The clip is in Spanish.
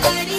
Bye.